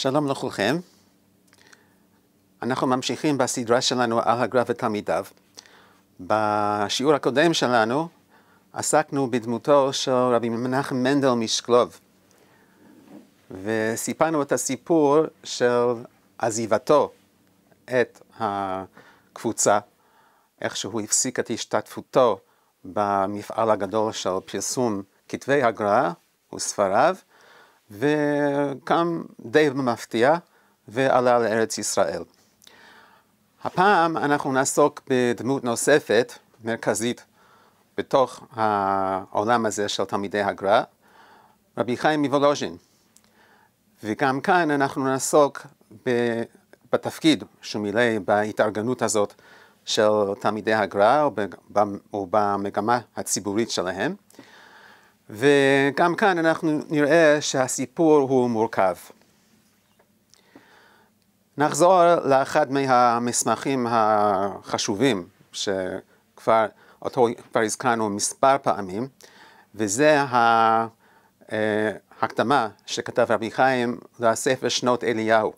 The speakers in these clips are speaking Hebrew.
שלום לכולכם. אנחנו ממשיכים בסדרה שלנו על הגר"א ותלמידיו. בשיעור הקודם שלנו עסקנו בדמותו של רבי מנחם מנדל משקלוב, וסיפרנו את הסיפור של עזיבתו את הקבוצה, איך שהוא הפסיק את השתתפותו במפעל הגדול של פרסום כתבי הגר"א וספריו, וקם די במפתיע ועלה לארץ ישראל. הפעם אנחנו נעסוק בדמות נוספת, מרכזית, בתוך העולם הזה של תלמידי הגר"א, רבי חיים מוולוז'ין. וגם כאן אנחנו נעסוק בתפקיד שהוא מילא בהתארגנות הזאת של תלמידי הגר"א ובמגמה הציבורית שלהם. וגם כאן אנחנו נראה שהסיפור הוא מורכב. נחזור לאחד מהמסמכים החשובים שכבר אותו כבר הזכרנו מספר פעמים, וזה ההקדמה שכתב רבי חיים לספר שנות אליהו.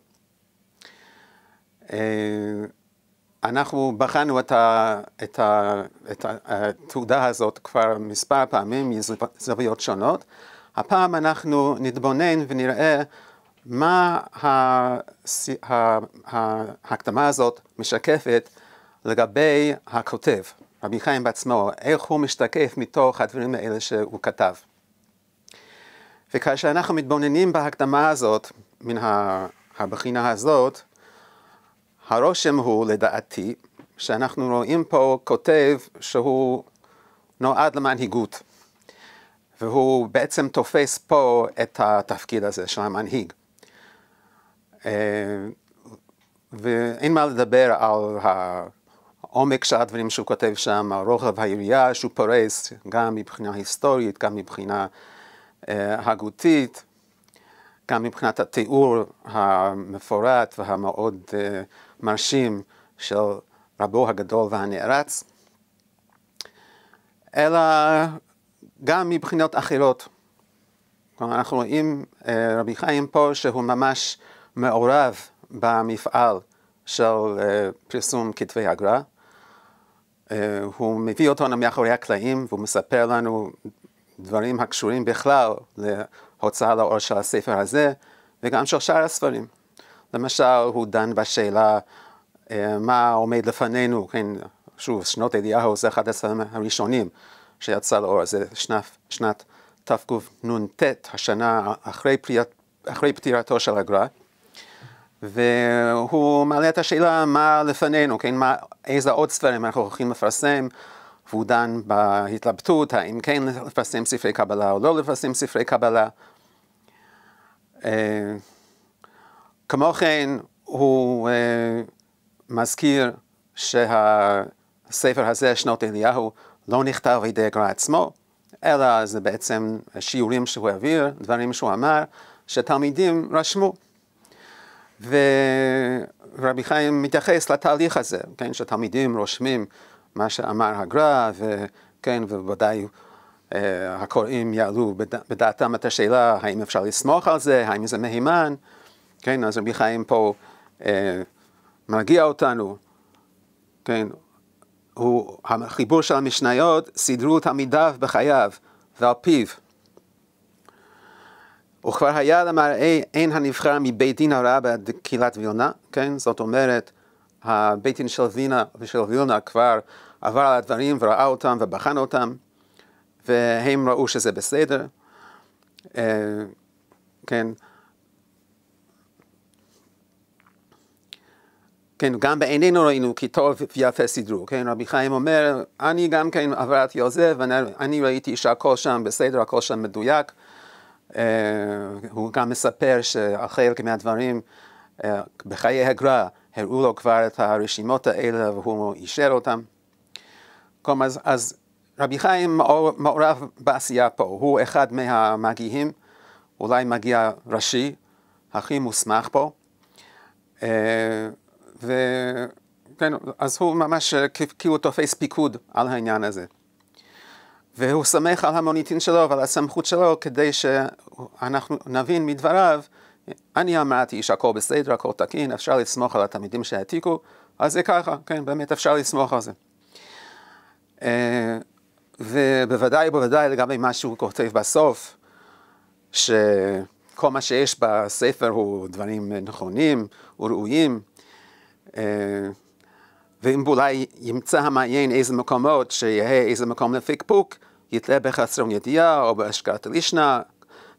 אנחנו בחנו את, ה, את, ה, את התעודה הזאת כבר מספר פעמים מזוויות שונות. הפעם אנחנו נתבונן ונראה מה ההקדמה הזאת משקפת לגבי הכותב, רבי חיים בעצמו, איך הוא משתקף מתוך הדברים האלה שהוא כתב. וכאשר אנחנו מתבוננים בהקדמה הזאת, מן הבחינה הזאת, הרושם הוא, לדעתי, שאנחנו רואים פה כותב שהוא נועד למנהיגות, והוא בעצם תופס פה את התפקיד הזה של המנהיג. אה, ואין מה לדבר על העומק של הדברים שהוא כותב שם, הרוחב היריעה שהוא פורס, גם מבחינה היסטורית, גם מבחינה אה, הגותית, גם מבחינת התיאור המפורט והמאוד אה, מרשים של רבו הגדול והנערץ, אלא גם מבחינות אחרות. כלומר, אנחנו רואים רבי חיים פה שהוא ממש מעורב במפעל של פרסום כתבי הגר"א. הוא מביא אותנו מאחורי הקלעים והוא מספר לנו דברים הקשורים בכלל להוצאה לאור של הספר הזה וגם של שאר הספרים. למשל, הוא דן בשאלה מה עומד לפנינו, כן, שוב, שנות אליהו זה אחד הספרים הראשונים שיצא לאור, זה שנת, שנת תקנ"ט, השנה אחרי, פריאת, אחרי פטירתו של הגר"א. והוא מעלה את השאלה מה לפנינו, כן, מה, איזה עוד ספרים אנחנו הולכים לפרסם, והוא דן בהתלבטות, האם כן לפרסם ספרי קבלה או לא לפרסם ספרי קבלה. אה, כמו כן, הוא אה, מזכיר שהספר הזה, שנות אליהו, לא נכתב על ידי הגר"א עצמו, אלא זה בעצם שיעורים שהוא העביר, דברים שהוא אמר, שתלמידים רשמו. ורבי חיים מתייחס לתהליך הזה, כן, שתלמידים רושמים מה שאמר הגר"א, וכן, ובוודאי אה, הקוראים יעלו בדעתם את השאלה האם אפשר לסמוך על זה, האם זה מהימן, כן, אז רבי חיים פה אה, מרגיע אותנו, כן, הוא, החיבור של המשניות, סידרו תלמידיו בחייו ועל פיו. וכבר היה למראה אין הנבחר מבית דין הרבה בקהילת וילנה, כן? זאת אומרת, הבית דין של וינה ושל וילנה כבר עבר על הדברים וראה אותם ובחן אותם, והם ראו שזה בסדר, אה, כן? כן, גם בעינינו ראינו כי טוב ויפה סידרו, כן, רבי חיים אומר, אני גם כן עברתי על זה, ואני ראיתי שהכל שם בסדר, הכל שם מדויק, אה, הוא גם מספר שחלק מהדברים אה, בחיי הגר"א הראו לו כבר את הרשימות האלה והוא אישר אותם. כלומר, אז, אז רבי חיים מעורב בעשייה פה, הוא אחד מהמגיעים, אולי מגיע ראשי, הכי מוסמך פה. אה, וכן, אז הוא ממש כאילו תופס פיקוד על העניין הזה. והוא סומך על המוניטין שלו ועל הסמכות שלו כדי שאנחנו נבין מדבריו אני אמרתי שהכל בסדר, הכל תקין, אפשר לסמוך על התלמידים שהעתיקו, אז זה ככה, כן, באמת אפשר לסמוך על זה. ובוודאי ובוודאי לגבי מה שהוא כותב בסוף, שכל מה שיש בספר הוא דברים נכונים וראויים, אה, ואם אולי ימצא המעיין איזה מקומות שיהיה איזה מקום לפקפוק, יתלה בחסרון ידיעה או בהשקעת לישנה,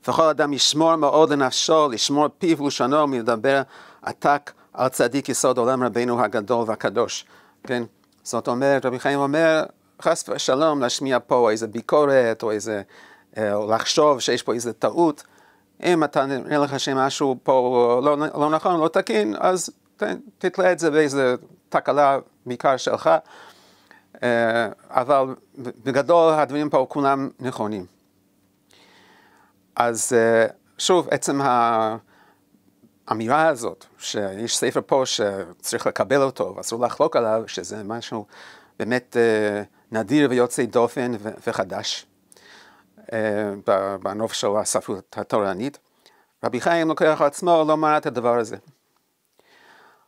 וכל אדם ישמור מאוד לנפשו, לשמור פיו ולשונו מלדבר עתק על צדיק יסוד עולם רבינו הגדול והקדוש. כן? זאת אומרת, רבי חיים אומר, חס ושלום להשמיע פה איזה ביקורת או איזה, אה, או לחשוב שיש פה איזה טעות. אם אתה נראה לך שמשהו פה לא, לא נכון, לא תקין, אז ת, תתלה את זה באיזה תקלה בעיקר שלך. אה, אבל בגדול הדברים פה כולם נכונים. אז אה, שוב, עצם האמירה הזאת, שיש ספר פה שצריך לקבל אותו ואסור לחלוק עליו, שזה משהו באמת אה, נדיר ויוצא דופן וחדש בנוף של הספרות התורנית. רבי חיים לוקח על עצמו לומר את הדבר הזה.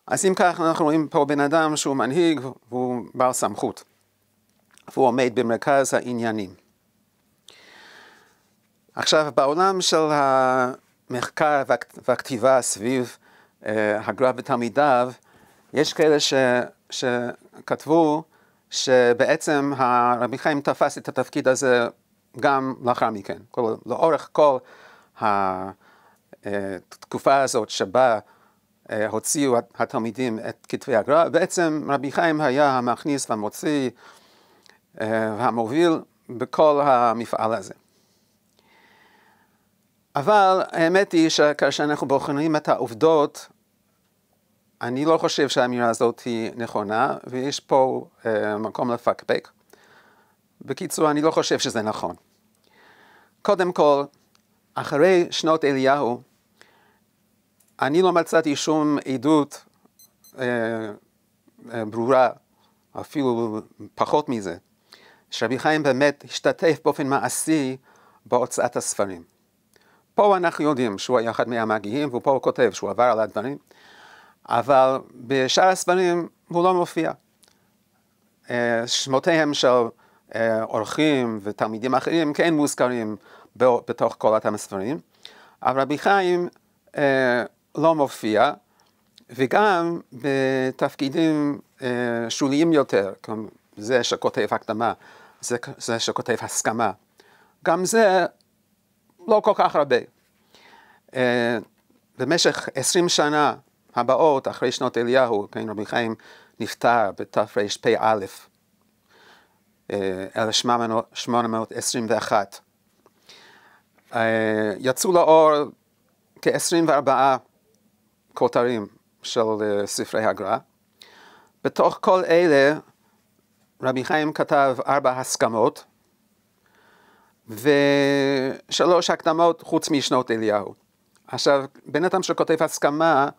אז אם כך, אנחנו רואים פה בן אדם שהוא מנהיג והוא בעל סמכות. והוא עומד במרכז העניינים. עכשיו, בעולם של המחקר והכתיבה סביב uh, הגר"א ותלמידיו, יש כאלה ש, שכתבו שבעצם הרבי חיים תפס את התפקיד הזה גם לאחר מכן. כל, לאורך כל התקופה הזאת שבה uh, הוציאו התלמידים את כתבי הגר"א, בעצם רבי חיים היה המכניס והמוציא והמוביל בכל המפעל הזה. אבל האמת היא שכאשר אנחנו בוחנים את העובדות, אני לא חושב שהאמירה הזאת היא נכונה, ויש פה uh, מקום לפקפק. בקיצור, אני לא חושב שזה נכון. קודם כל, אחרי שנות אליהו, אני לא מצאתי שום עדות uh, uh, ברורה, אפילו פחות מזה, שרבי חיים באמת השתתף באופן מעשי בהוצאת הספרים. פה אנחנו יודעים שהוא היה אחד מהמגיעים, ופה הוא כותב שהוא עבר על הדברים, אבל בשאר הספרים הוא לא מופיע. אה, שמותיהם של אה, אורחים ותלמידים אחרים כן מוזכרים בתוך כל אותם הספרים, אבל רבי חיים אה, לא מופיע, וגם בתפקידים שוליים יותר, כמו זה שכותב הקדמה, זה, זה שכותב הסכמה. גם זה לא כל כך הרבה. במשך עשרים שנה הבאות, אחרי שנות אליהו, כן, רבי חיים נפטר בתרפ"א, 1821. Uh, יצאו לאור כ-24 כותרים של uh, ספרי הגר"א. בתוך כל אלה רבי חיים כתב ארבע הסכמות ושלוש הקדמות חוץ משנות אליהו. עכשיו, בן אדם שכותב הסכמה,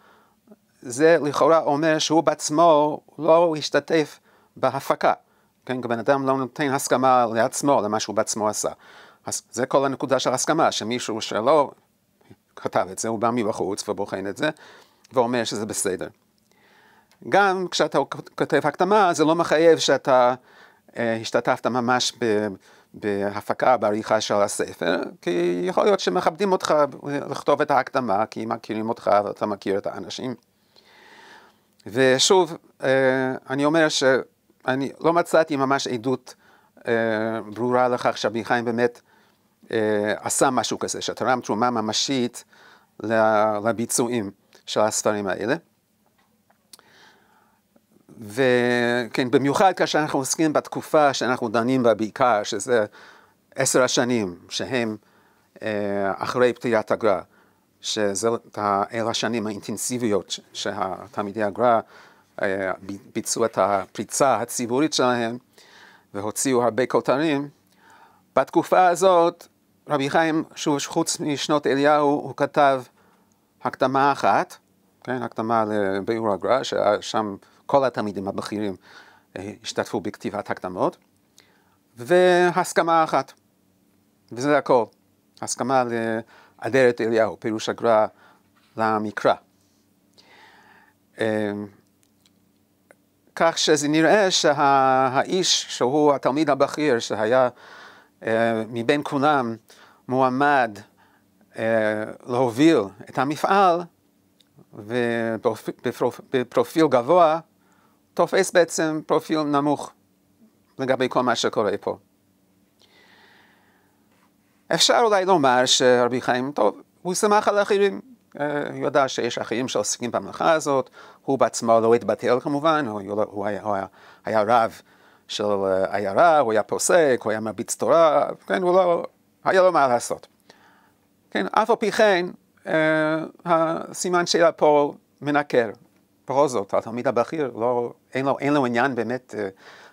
זה לכאורה אומר שהוא בעצמו לא השתתף בהפקה. כן, בן אדם לא נותן הסכמה לעצמו, למה שהוא בעצמו עשה. אז זה כל הנקודה של הסכמה, שמישהו שלא כתב את זה, הוא בא מבחוץ ובוחן את זה, ואומר שזה בסדר. גם כשאתה כותב הקדמה, זה לא מחייב שאתה אה, השתתפת ממש ב, בהפקה, בעריכה של הספר, כי יכול להיות שמכבדים אותך לכתוב את ההקדמה, כי מכירים אותך ואתה מכיר את האנשים. ושוב, אה, אני אומר שאני לא מצאתי ממש עדות אה, ברורה לכך שאבי חיים באמת עשה משהו כזה, שתרם תרומה ממשית לביצועים של הספרים האלה. וכן, במיוחד כאשר אנחנו עוסקים בתקופה שאנחנו דנים בה בעיקר, שזה עשר השנים שהם אה, אחרי פתיחת הגר"א, שזה השנים האינטנסיביות שהתלמידי הגר"א אה, ביצעו את הפריצה הציבורית שלהם והוציאו הרבה כותרים. בתקופה הזאת רבי חיים, שוב, חוץ משנות אליהו, הוא כתב הקדמה אחת, כן, הקדמה לביאור הגר"א, ששם כל התלמידים הבכירים אה, השתתפו בכתיבת הקדמות, והסכמה אחת, וזה הכל. הסכמה לאדרת אליהו, פירוש הגר"א למקרא. אמ, כך שזה נראה שהאיש שהוא התלמיד הבכיר שהיה אה, מבין כולם מועמד אה, להוביל את המפעל ובפרופיל גבוה תופס בעצם פרופיל נמוך לגבי כל מה שקורה פה. אפשר אולי לומר שרבי חיים, טוב, הוא שמח על אחרים, אה, הוא ידע שיש אחרים שעוסקים במלאכה הזאת, הוא בעצמו לא התבטל כמובן, הוא, הוא, הוא, היה, הוא היה, היה רב של אה, עיירה, הוא היה פוסק, הוא היה מרביץ תורה, כן, הוא לא, היה לו מה לעשות. כן, אף על פי כן, אה, הסימן שאלה פה מנקר. בכל זאת, התלמיד הבכיר, לא, אין, לו, אין לו עניין באמת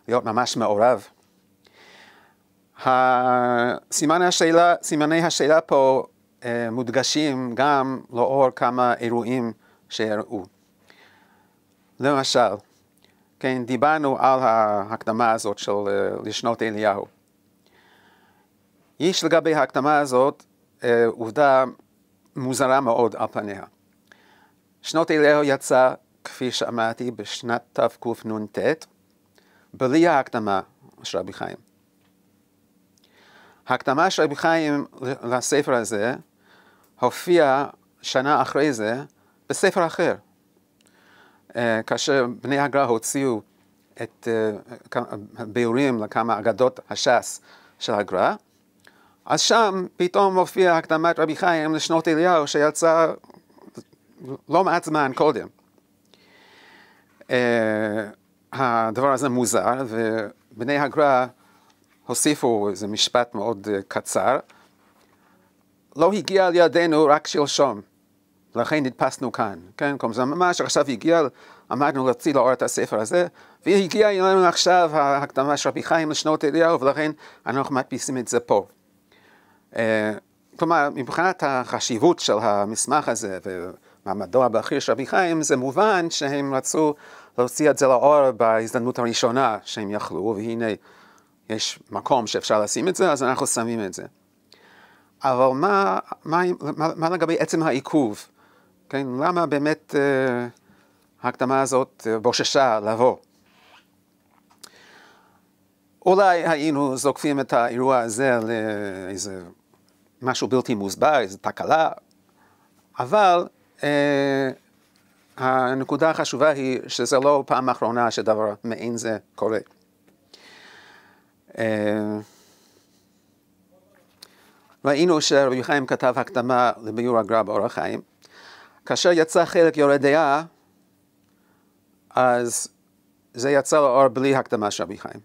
להיות ממש מעורב. סימן השאלה, סימני השאלה פה אה, מודגשים גם לאור כמה אירועים שאירעו. למשל, כן, דיברנו על ההקדמה הזאת של אה, לשנות אליהו. יש לגבי ההקדמה הזאת אה, עובדה מוזרה מאוד על פניה. שנות אליהו יצא, כפי שאמרתי, בשנת תקנ"ט, בלי ההקדמה של רבי חיים. ההקדמה של רבי חיים לספר הזה הופיע שנה אחרי זה בספר אחר. אה, כאשר בני הגר"א הוציאו את הביאורים אה, לכמה אגדות הש"ס של הגר"א, אז שם פתאום מופיע הקדמת רבי חיים לשנות אליהו שיצא לא מעט זמן קודם. אה, הדבר הזה מוזר, ובני הגר"א הוסיפו איזה משפט מאוד קצר, לא הגיע לידינו רק שלשום, לכן נתפסנו כאן, כן? כלומר זה ממש עכשיו הגיע, עמדנו להוציא לאור את הספר הזה, והגיע אלינו עכשיו ההקדמה של רבי חיים לשנות אליהו, ולכן אנחנו מדפיסים את זה פה. אה, כלומר, מבחינת החשיבות של המסמך הזה ומעמדו הבכיר של רבי חיים, זה מובן שהם רצו להוציא את זה לאור בהזדמנות הראשונה שהם יכלו, והנה יש מקום שאפשר לשים את זה, אז אנחנו שמים את זה. אבל מה, מה, מה, מה לגבי עצם העיכוב? כן, למה באמת אה, ההקדמה הזאת אה, בוששה לבוא? אולי היינו זוקפים את האירוע הזה לאיזה משהו בלתי מוסבר, איזו תקלה, אבל אה, הנקודה החשובה היא שזה לא פעם אחרונה שדבר מעין זה קורה. אה, ראינו שרבי חיים כתב הקדמה לביור הגר"א באורח חיים. כאשר יצא חלק יורד דעה, אז זה יצא לאור בלי הקדמה של רבי חיים.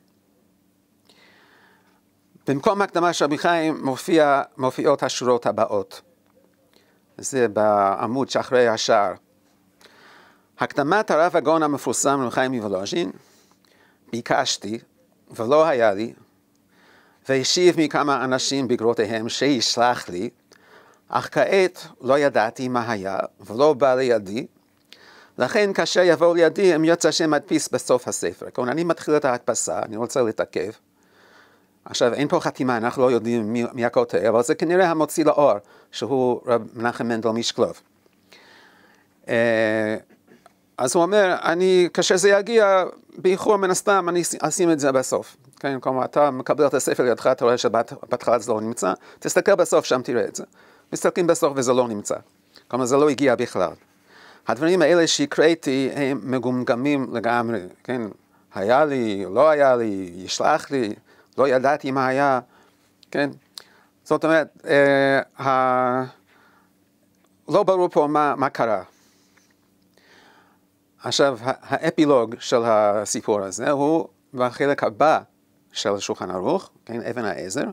במקום הקדמה של רבי חיים מופיע, מופיעות השורות הבאות. זה בעמוד שאחרי השער. הקדמת הרב הגאון המפורסם רבי חיים מוולוז'ין, ביקשתי, ולא היה לי, והשיב מכמה אנשים בגרותיהם שישלח לי, אך כעת לא ידעתי מה היה, ולא בא לידי, לכן כאשר יבוא לידי, אם יוצא שם מדפיס בסוף הספר. כלומר, אני מתחיל את ההדפסה, אני רוצה להתעכב. עכשיו, אין פה חתימה, אנחנו לא יודעים מי, מי הכותב, אבל זה כנראה המוציא לאור, שהוא רב מנחם מנדל משקלוב. אה, אז הוא אומר, אני, כאשר זה יגיע, באיחור מן הסתם, אני אשים את זה בסוף. כן, כלומר, אתה מקבל את הספר לידך, אתה רואה שבהתחלה זה לא נמצא, תסתכל בסוף, שם תראה את זה. מסתכלים בסוף וזה לא נמצא. כלומר, זה לא הגיע בכלל. הדברים האלה שהקראתי הם מגומגמים לגמרי, כן? היה לי, לא היה לי, ישלח לי, לא ידעתי מה היה, כן? זאת אומרת, אה, ה... לא ברור פה מה, מה קרה. עכשיו, האפילוג של הסיפור הזה הוא בחלק הבא של שולחן ערוך, כן, אבן העזר,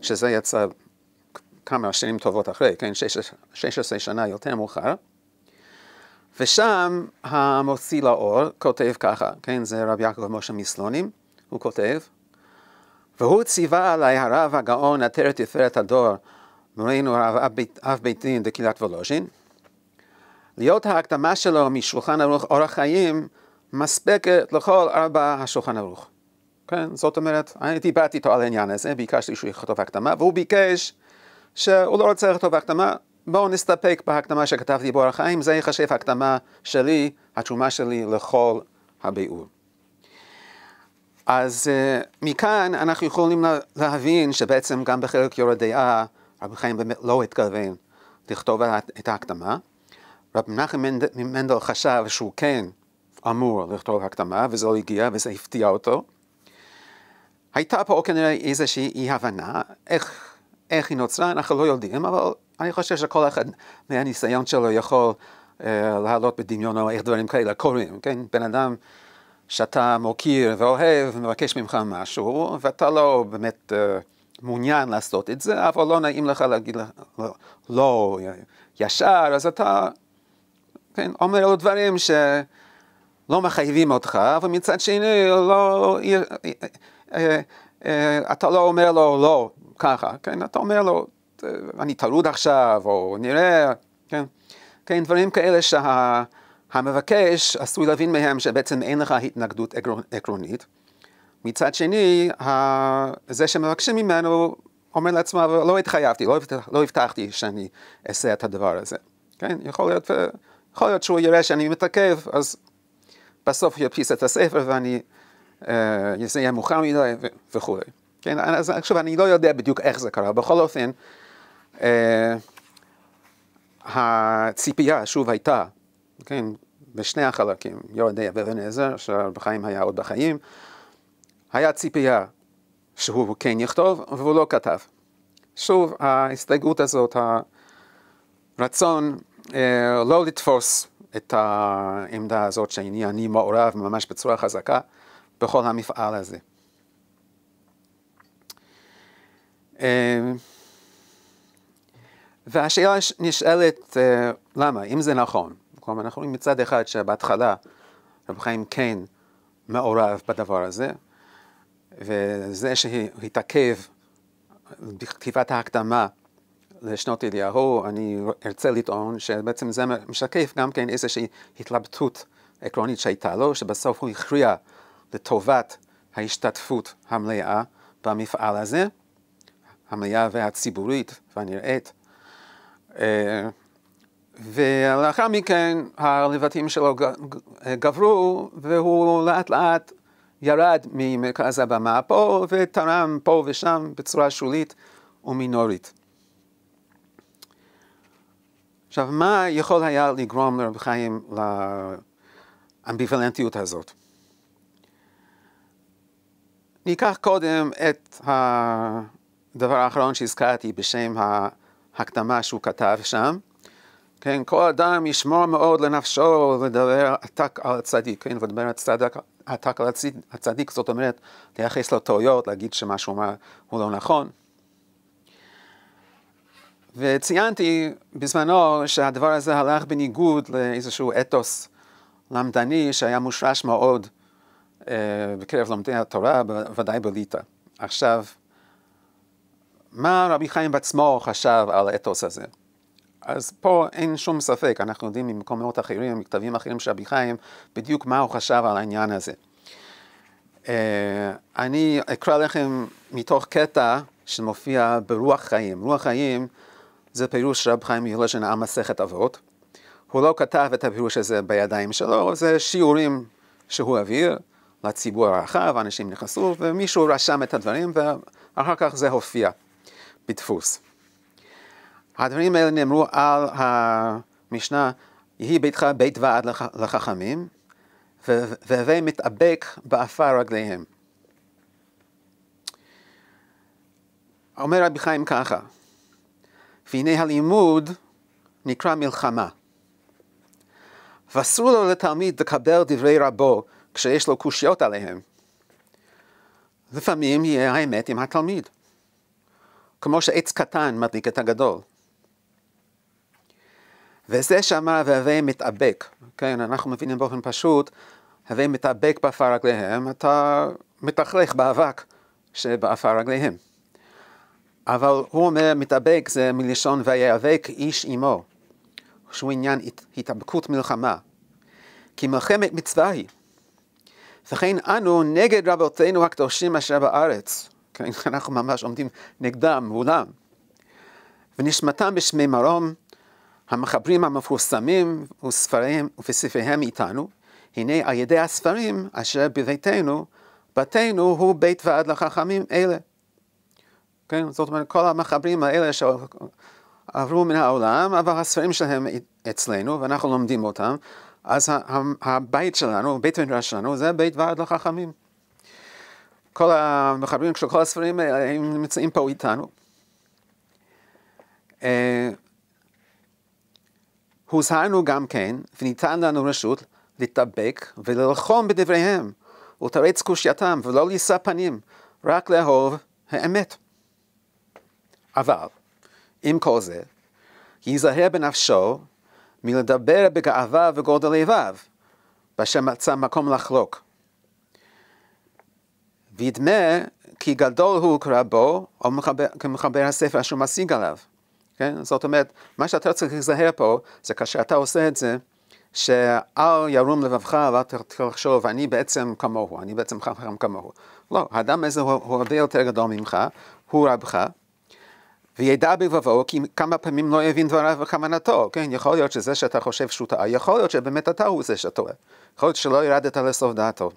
שזה יצא כמה שנים טובות אחרי, כן, 16 שנה יותר מאוחר, ושם המוציא לאור כותב ככה, כן, זה רב יעקב משה מסלונים, הוא כותב, והוא ציווה עלי הרב הגאון עטרת תפארת הדור, מורנו הרב אב בית דין דקהילת וולוז'ין, להיות ההקדמה שלו משולחן ערוך אורח חיים מספקת לכל ארבע השולחן ערוך. כן, זאת אומרת, אני דיברתי איתו על העניין הזה, ביקשתי שהוא יכתוב הקדמה, והוא ביקש שהוא לא רוצה לכתוב הקדמה, בואו נסתפק בהקדמה שכתבתי באורח חיים, זה ייחשב הקדמה שלי, התרומה שלי לכל הביאור. אז uh, מכאן אנחנו יכולים להבין שבעצם גם בחלק יו"ר הדעה, רבי חיים באמת לא התכוון לכתוב את ההקדמה. רב מנחם מנדל חשב שהוא כן אמור לכתוב הקדמה, וזה לא הגיע וזה הפתיע אותו. הייתה פה כנראה איזושהי אי הבנה, איך, איך היא נוצרה, אנחנו לא יודעים, אבל אני חושב שכל אחד מהניסיון שלו יכול uh, להעלות בדמיונו איך דברים כאלה קורים, כן? בן אדם שאתה מוקיר ואוהב ומבקש ממך משהו, ואתה לא באמת uh, מעוניין לעשות את זה, אבל לא נעים לך להגיד לא, לא ישר, אז אתה כן, אומר לו דברים שלא מחייבים אותך, ומצד שני לא, אה, אתה לא אומר לו לא ככה, כן, אתה אומר לו אני טרוד עכשיו, או נראה, כן, כן, דברים כאלה שהמבקש שה, עשוי להבין מהם שבעצם אין לך התנגדות עקרונית. מצד שני, זה שמבקשים ממנו אומר לעצמו, לא התחייבתי, לא, לא הבטחתי שאני אעשה את הדבר הזה. כן, יכול להיות, יכול להיות שהוא יראה שאני מתעכב, אז בסוף יפיס את הספר ואני, אה, זה יהיה מאוחר מדי וכולי. כן, אז עכשיו אני לא יודע בדיוק איך זה קרה, בכל אופן, אה, הציפייה שוב הייתה, כן, בשני החלקים, יורדי אבן עזר, שרב חיים היה עוד בחיים, היה ציפייה שהוא כן יכתוב, והוא לא כתב. שוב, ההסתייגות הזאת, הרצון לא לתפוס את העמדה הזאת שאני אני מעורב ממש בצורה חזקה בכל המפעל הזה. אה, והשאלה נשאלת, אה, למה, אם זה נכון. כלומר, אנחנו רואים מצד אחד שבהתחלה רב חיים כן מעורב בדבר הזה, וזה שהתעכב בכתיבת ההקדמה לשנות אליהו, אני ארצה לטעון שבעצם זה משקף גם כן איזושהי התלבטות עקרונית שהייתה לו, שבסוף הוא הכריע לטובת ההשתתפות המלאה במפעל הזה, המלאה והציבורית והנראית. אה, ולאחר מכן הלבטים שלו גברו, והוא לאט לאט ירד ממרכז הבמה פה ותרם פה ושם בצורה שולית ומינורית. עכשיו, מה יכול היה לגרום לרב חיים לאמביוולנטיות הזאת? ניקח קודם את הדבר האחרון שהזכרתי בשם ההקדמה שהוא כתב שם. כן, כל אדם ישמור מאוד לנפשו לדבר עתק על הצדיק, כן, ולדבר על צדק, עתק על הצדיק, זאת אומרת, לייחס לו טעויות, להגיד שמה שהוא אמר הוא לא נכון. וציינתי בזמנו שהדבר הזה הלך בניגוד לאיזשהו אתוס למדני שהיה מושרש מאוד אה, בקרב לומדי התורה, ודאי בליטא. עכשיו, מה רבי חיים בעצמו חשב על האתוס הזה? אז פה אין שום ספק, אנחנו יודעים ממקומות אחרים, מכתבים אחרים של רבי חיים, בדיוק מה הוא חשב על העניין הזה. Uh, אני אקרא לכם מתוך קטע שמופיע ברוח חיים. רוח חיים זה פירוש רב חיים מוולז'ין על מסכת אבות. הוא לא כתב את הפירוש הזה בידיים שלו, זה שיעורים שהוא העביר לציבור הרחב, אנשים נכנסו, ומישהו רשם את הדברים, ואחר כך זה הופיע בדפוס. הדברים האלה נאמרו על המשנה, יהי ביתך בית ועד לחכמים, והווה מתאבק באפר רגליהם. אומר רבי חיים ככה, והנה הלימוד נקרא מלחמה. ואסור לו לתלמיד לקבל דברי רבו כשיש לו קושיות עליהם. לפעמים יהיה האמת עם התלמיד, כמו שעץ קטן מדליק את הגדול. וזה שאמר והווה מתאבק, כן, אנחנו מבינים באופן פשוט, הווה מתאבק באפר רגליהם, אתה מתכלך באבק שבאפר רגליהם. אבל הוא אומר מתאבק זה מלשון ויאבק איש עמו, שהוא עניין התאבקות מלחמה. כי מלחמת מצווה היא. וכן אנו נגד רבותינו הקדושים אשר בארץ, כן, אנחנו ממש עומדים נגדם מולם. ונשמתם בשמי מרום, המחברים המפורסמים וספריהם, וספריהם איתנו, הנה על ידי הספרים אשר בביתנו, בתינו הוא בית ועד לחכמים אלה. כן, זאת אומרת, כל המחברים האלה שעברו מן העולם, אבל הספרים שלהם אצלנו, ואנחנו לומדים אותם, אז הבית שלנו, בית המדרש שלנו, זה בית ועד לחכמים. כל המחברים של כל הספרים האלה, הם נמצאים פה איתנו. אה, הוזהרנו גם כן, וניתן לנו רשות להתאבק וללחום בדבריהם, ולתרץ קושייתם, ולא לישא פנים, רק לאהוב האמת. אבל, עם כל זה, ייזהר בנפשו מלדבר בגאווה וגודל לבב, באשר מצא מקום לחלוק. וידמה כי גדול הוא כרבו, או כמחבר הספר אשר משיג עליו. כן? זאת אומרת, מה שאתה צריך להיזהר פה, זה כאשר אתה עושה את זה, שאל ירום לבבך ואל תחשוב, אני בעצם כמוהו, אני בעצם חכם כמוהו. לא, האדם הזה הוא, הוא הרבה יותר גדול ממך, הוא רבך, וידע בלבבו כי כמה פעמים לא הבין דבריו וכוונתו, כן? יכול להיות שזה שאתה חושב שהוא טעה, יכול להיות שבאמת אתה הוא זה שטועה, יכול להיות שלא ירדת לסוף דעתו.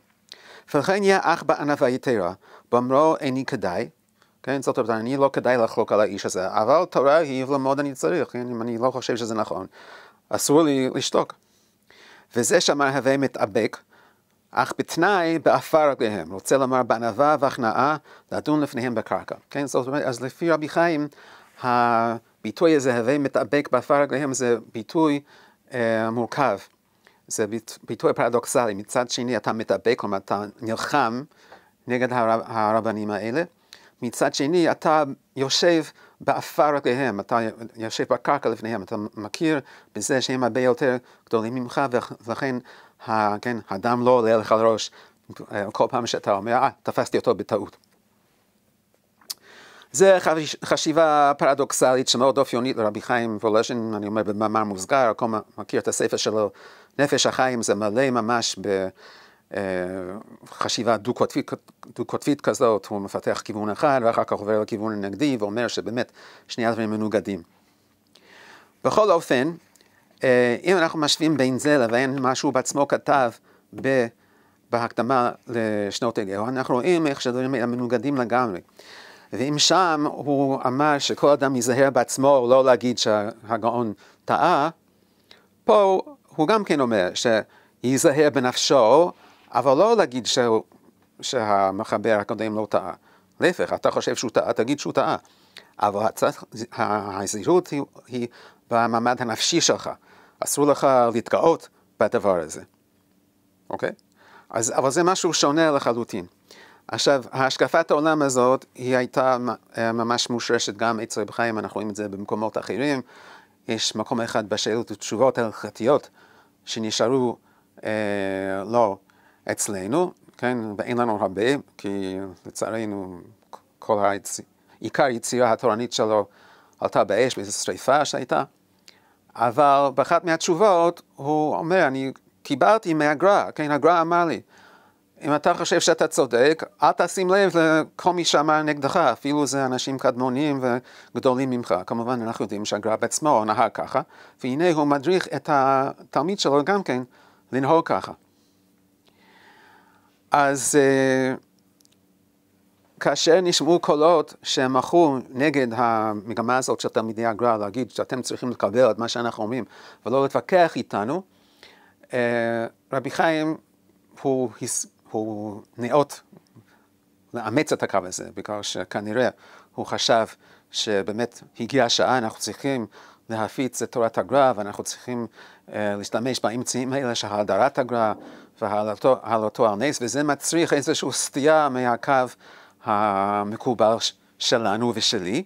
ולכן יהיה אך בענווה יתרה, באמרו איני כדאי, כן, זאת אומרת, אני לא כדאי לחלוק על האיש הזה, אבל תורה היא ללמוד אני צריך, כן, אם אני לא חושב שזה נכון, אסור לי לשתוק. וזה שאמר הווה מתאבק, אך בתנאי בעפר רגליהם, רוצה לומר בענווה והכנעה, לדון לפניהם בקרקע. כן, זאת אומרת, אז לפי רבי חיים, הביטוי הזה, הווה מתאבק בעפר רגליהם, זה ביטוי אה, מורכב. זה ביטוי פרדוקסלי, מצד שני אתה מתאבק, כלומר אתה נלחם נגד הרב, הרבנים האלה, מצד שני אתה יושב בעפר רגליהם, אתה יושב בקרקע לפניהם, אתה מכיר בזה שהם הרבה יותר גדולים ממך ולכן כן, הדם לא עולה לך לראש כל פעם שאתה אומר, אה, תפסתי אותו בטעות. זה חשיבה פרדוקסלית שמאוד אופיונית לרבי חיים וולשין, אני אומר במאמר מוסגר, הכל מכיר את הספר שלו, נפש החיים, זה מלא ממש בחשיבה דו-קוטבית, דו-קוטבית כזאת, הוא מפתח כיוון אחד ואחר כך עובר לכיוון הנגדי ואומר שבאמת שני הדברים מנוגדים. בכל אופן, אה, אם אנחנו משווים בין זה לבין מה שהוא בעצמו כתב בהקדמה לשנות אליהו, אנחנו רואים איך שהדברים האלה מנוגדים לגמרי. ואם שם הוא אמר שכל אדם ייזהר בעצמו לא להגיד שהגאון טעה, פה הוא גם כן אומר שייזהר בנפשו, אבל לא להגיד שהוא, שהמחבר הקודם לא טעה. להפך, אתה חושב שהוא טעה, תגיד שהוא טעה. אבל הזהירות היא, היא במעמד הנפשי שלך. אסור לך להתגאות בדבר הזה, אוקיי? אז, אבל זה משהו שונה לחלוטין. עכשיו, השקפת העולם הזאת, היא הייתה אה, ממש מושרשת גם אצל רב חיים, אנחנו רואים את זה במקומות אחרים. יש מקום אחד בשאלות ותשובות ההלכתיות שנשארו אה, לא אצלנו, כן, ואין לנו הרבה, כי לצערנו כל היצ... עיקר יצירה התורנית שלו עלתה באש באיזו שריפה שהייתה. אבל באחת מהתשובות הוא אומר, אני קיבלתי מהגר"א, כן, הגר"א אמר לי, אם אתה חושב שאתה צודק, אל תשים לב לכל מי שאמר נגדך, אפילו זה אנשים קדמוניים וגדולים ממך. כמובן, אנחנו יודעים שהגר"א בעצמו נהג ככה, והנה הוא מדריך את התלמיד שלו גם כן לנהוג ככה. אז uh, כאשר נשמעו קולות שהם מחו נגד המגמה הזאת של תלמידי הגר"א, להגיד שאתם צריכים לקבל את מה שאנחנו אומרים ולא להתווכח איתנו, uh, רבי חיים הוא, הוא נאות לאמץ את הקו הזה, בגלל שכנראה הוא חשב שבאמת הגיעה השעה, אנחנו צריכים להפיץ את תורת הגר"א ואנחנו צריכים uh, להשתמש באמצעים האלה של האדרת הגר"א והעלותו על נס, וזה מצריך איזושהי סטייה מהקו המקובל שלנו ושלי,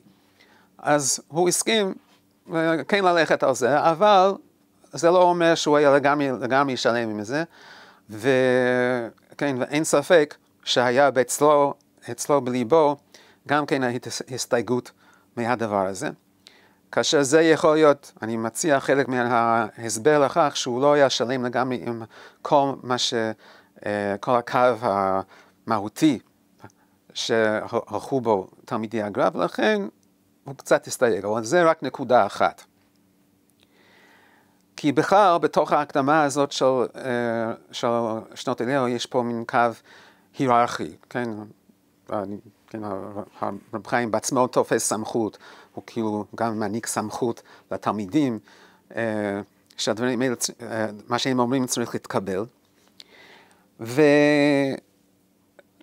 אז הוא הסכים כן ללכת על זה, אבל זה לא אומר שהוא היה לגמרי, לגמרי שלם עם זה, וכן, ואין ספק שהיה אצלו, אצלו בליבו גם כן ההסתייגות מהדבר הזה. כאשר זה יכול להיות, אני מציע חלק מההסבר לכך שהוא לא היה שלם לגמרי עם כל מה ש... אה, כל הקו המהותי שהלכו בו תלמידי הגר"א, ולכן הוא קצת הסתייג, אבל זה רק נקודה אחת. כי בכלל, בתוך ההקדמה הזאת של, אה, של שנות אליהו, יש פה מין קו היררכי, כן? כן, הרב חיים בעצמו תופס סמכות, הוא כאילו גם מעניק סמכות לתלמידים, אה, שהדברים האלה, אה, מה שהם אומרים צריך להתקבל. ו...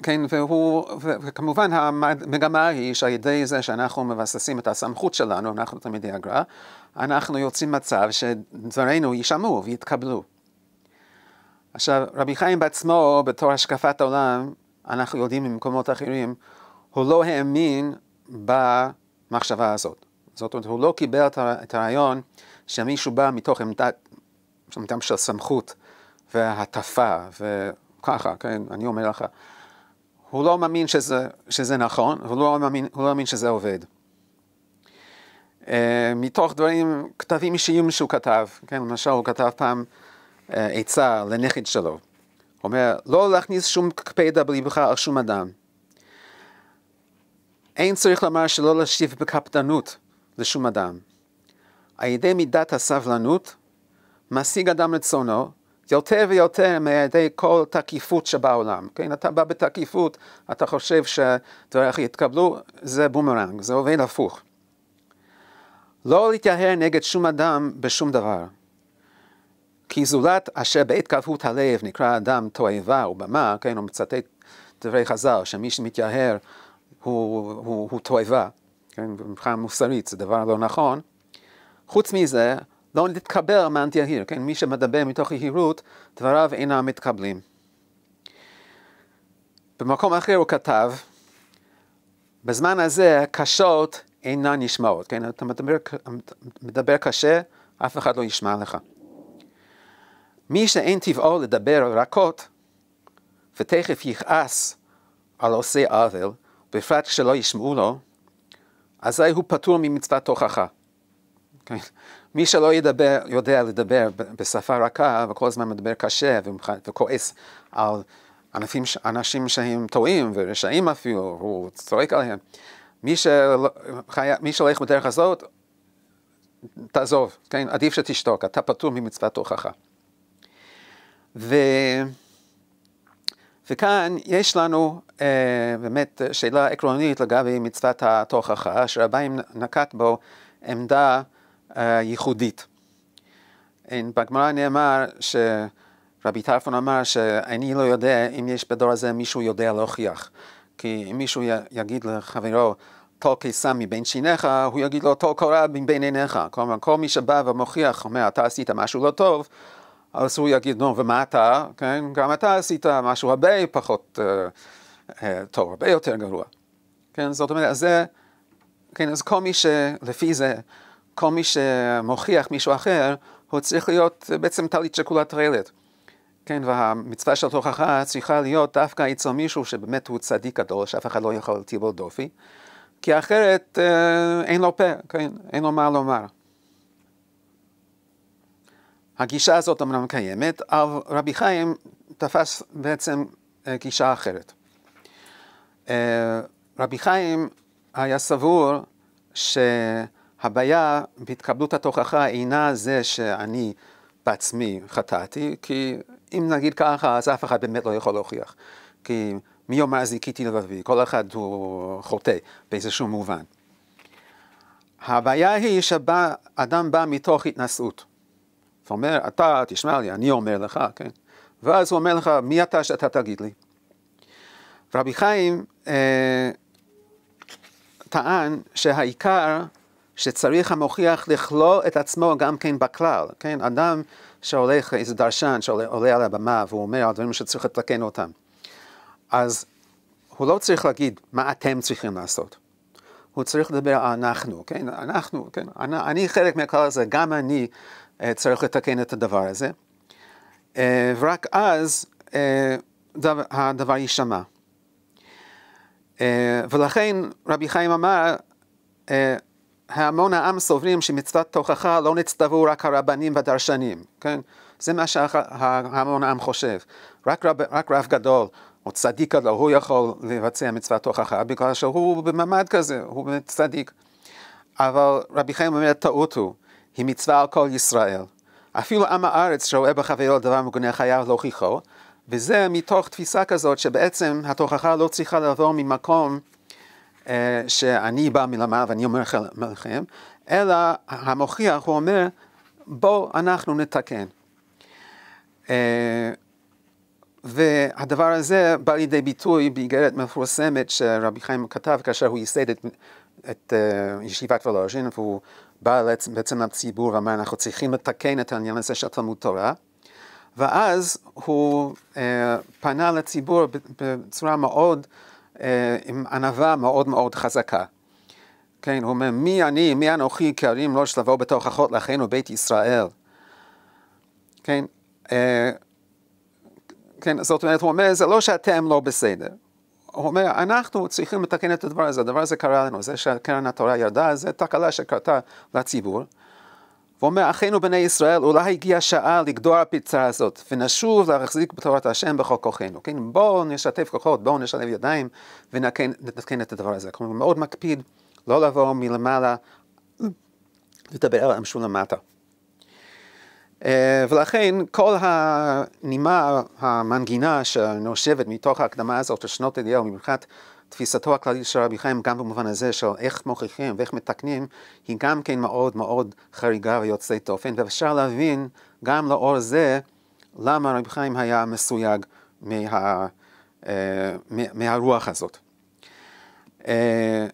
כן, והוא, וכמובן המגמה היא שעל ידי זה שאנחנו מבססים את הסמכות שלנו, אנחנו תלמידי הגר"א, אנחנו יוצאים מצב שדברינו יישמעו ויתקבלו. עכשיו, רבי חיים בעצמו, בתור השקפת עולם, אנחנו יודעים ממקומות אחרים, הוא לא האמין במחשבה הזאת. זאת אומרת, הוא לא קיבל את הרעיון שמישהו בא מתוך עמדת, עמדת של סמכות והטפה וככה, כן, אני אומר לך, הוא לא מאמין שזה, שזה נכון, הוא לא מאמין, הוא לא מאמין שזה עובד. Uh, מתוך דברים, כתבים אישיים שהוא כתב, כן, למשל הוא כתב פעם uh, עצה לנכד שלו. הוא אומר, לא להכניס שום קפדה בליבך על שום אדם. אין צריך לומר שלא להשיב בקפדנות לשום אדם. על ידי מידת הסבלנות, משיג אדם רצונו, יותר ויותר מדי כל תקיפות שבעולם. כן, אתה בא בתקיפות, אתה חושב שדבריך יתקבלו, זה בומרנג, זה עובד הפוך. לא להתייהר נגד שום אדם בשום דבר. כי זולת אשר בעת קרבות הלב נקרא אדם תועבה ובמה, כן, הוא מצטט דברי חז"ל, שמי שמתייהר הוא, הוא, הוא תועבה, כן, מבחינה מוסרית זה דבר לא נכון. חוץ מזה, לא נתקבל מאנטי יהיר, כן, מי שמדבר מתוך יהירות, דבריו אינם מתקבלים. במקום אחר הוא כתב, בזמן הזה קשות אינן נשמעות, כן, אתה מדבר, מדבר קשה, אף אחד לא ישמע לך. מי שאין טבעו לדבר רכות, ותכף יכעס על עושי עוול, בפרט כשלא ישמעו לו, אזי הוא פטור ממצוות תוכחה. כן? מי שלא ידבר, יודע לדבר בשפה רכה וכל הזמן מדבר קשה וכועס על אנשים, אנשים שהם טועים ורשעים אפילו, הוא צועק עליהם. מי, של, מי שהולך בדרך הזאת, תעזוב, כן? עדיף שתשתוק, אתה פטור ממצוות תוכחה. ו... וכאן יש לנו אה, באמת שאלה עקרונית לגבי מצוות התוכחה, שרביים נקט בו עמדה ייחודית. בגמרא נאמר שרבי טרפון אמר שאני לא יודע אם יש בדור הזה מישהו יודע להוכיח. כי אם מישהו יגיד לחברו, טול קיסם מבין שיניך, הוא יגיד לו, טול קורה מבין עיניך. כלומר, כל מי שבא ומוכיח, אומר, אתה עשית משהו לא טוב, אז הוא יגיד, נו, ומה אתה? כן, גם אתה עשית משהו הרבה פחות uh, uh, טוב, הרבה יותר גרוע. כן, זאת אומרת, אז זה, כן, אז כל מי שלפי זה, כל מי שמוכיח מישהו אחר, הוא צריך להיות בעצם טלית שכולה טרלת. כן, והמצווה של תוכחה צריכה להיות דווקא אצל מישהו שבאמת הוא צדיק גדול, שאף אחד לא יכול להטיל בו דופי, כי אחרת אה, אין לו פה, כן, אין לו מה לומר. הגישה הזאת אמנם קיימת, אבל רבי חיים תפס בעצם אה, גישה אחרת. אה, רבי חיים היה סבור שהבעיה בהתקבלות התוכחה אינה זה שאני בעצמי חטאתי, כי אם נגיד ככה, אז אף אחד באמת לא יכול להוכיח. כי מי יאמר זיכיתי לבבי? כל אחד הוא חוטא באיזשהו מובן. הבעיה היא שאדם בא מתוך התנשאות. ואומר, אתה תשמע לי, אני אומר לך, כן? ואז הוא אומר לך, מי אתה שאתה תגיד לי? רבי חיים אה, טען שהעיקר שצריך המוכיח לכלול את עצמו גם כן בכלל, כן? אדם שהולך, איזה דרשן שעולה על הבמה והוא אומר דברים שצריך לתקן אותם, אז הוא לא צריך להגיד מה אתם צריכים לעשות. הוא צריך לדבר על אנחנו, כן? אנחנו, כן? אני, אני חלק מהכלל הזה, גם אני אה, צריך לתקן את הדבר הזה, אה, ורק אז אה, הדבר יישמע. ולכן רבי חיים אמר, המון העם סוברים שמצוות תוכחה לא נצטוו רק הרבנים והדרשנים, כן? זה מה שהמון העם חושב. רק רב, רק רב גדול או צדיק גדול, הוא יכול לבצע מצוות תוכחה, בגלל שהוא במעמד כזה, הוא באמת צדיק. אבל רבי חיים אומר, טעות הוא, היא מצווה על כל ישראל. אפילו עם הארץ שרואה בחברו דבר מגונה חייב להוכיחו, וזה מתוך תפיסה כזאת שבעצם התוכחה לא צריכה לבוא ממקום שאני בא מלמעלה ואני אומר לכם, אלא המוכיח הוא אומר בואו אנחנו נתקן. אה, והדבר הזה בא לידי ביטוי באיגרת מפורסמת שרבי חיים כתב כאשר הוא ייסד את, את uh, ישיבת ולוז'ין, והוא בא בעצם לציבור ואמר אנחנו צריכים לתקן את העניין הזה של תלמוד תורה, ואז הוא uh, פנה לציבור בצורה מאוד, עם ענווה מאוד מאוד חזקה. כן, הוא אומר, מי אני, מי אנוכי כערים לא שלבוא בתוך אחות לאחינו בית ישראל. כן, uh, כן, זאת אומרת, הוא אומר, זה לא שאתם לא בסדר. הוא אומר, אנחנו צריכים לתקן את הדבר הזה, הדבר הזה קרה לנו, זה שקרן התורה ירדה, זה תקלה שקרתה לציבור. והוא אומר, אחינו בני ישראל, אולי הגיעה השעה לגדוע הפרצה הזאת, ונשוב להחזיק בתורת השם בכל כוחנו. כן, בואו נשתף כוחות, בואו נשלב ידיים ונתקן את הדבר הזה. כלומר, מאוד מקפיד לא לבוא מלמעלה, לדבר על המשול למטה. אה, ולכן כל הנימה, המנגינה שנושבת מתוך ההקדמה הזאת של שנות אליהו, מבחינת תפיסתו הכללית של רבי חיים, גם במובן הזה של איך מוכיחים ואיך מתקנים, היא גם כן מאוד מאוד חריגה ויוצאת דופן, ואפשר להבין גם לאור זה למה רבי חיים היה מסויג מה, אה, מהרוח הזאת. אה,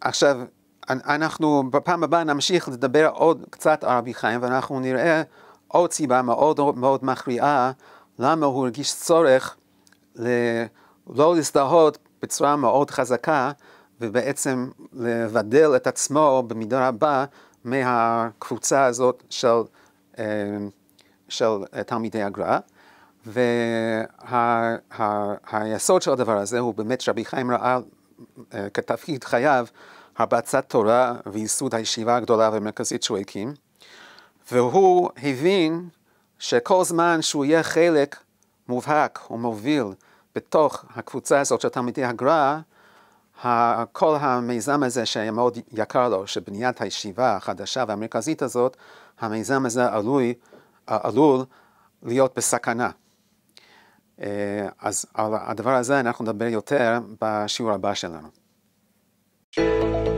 עכשיו, אנחנו בפעם הבאה נמשיך לדבר עוד קצת על רבי חיים, ואנחנו נראה עוד סיבה מאוד מאוד מכריעה למה הוא הרגיש צורך ל- לא להזדהות בצורה מאוד חזקה ובעצם לבדל את עצמו במידה רבה מהקבוצה הזאת של, אה, של תלמידי הגר"א. והיסוד של הדבר הזה הוא באמת שרבי חיים ראה אה, כתפקיד חייו הרבצת תורה וייסוד הישיבה הגדולה והמרכזית שהוא הקים. והוא הבין שכל זמן שהוא יהיה חלק מובהק ומוביל בתוך הקבוצה הזאת של תלמידי הגר"א, כל המיזם הזה שהיה מאוד יקר לו, שבניית הישיבה החדשה והמרכזית הזאת, המיזם הזה עלוי, עלול להיות בסכנה. אה, אז על הדבר הזה אנחנו נדבר יותר בשיעור הבא שלנו. thank you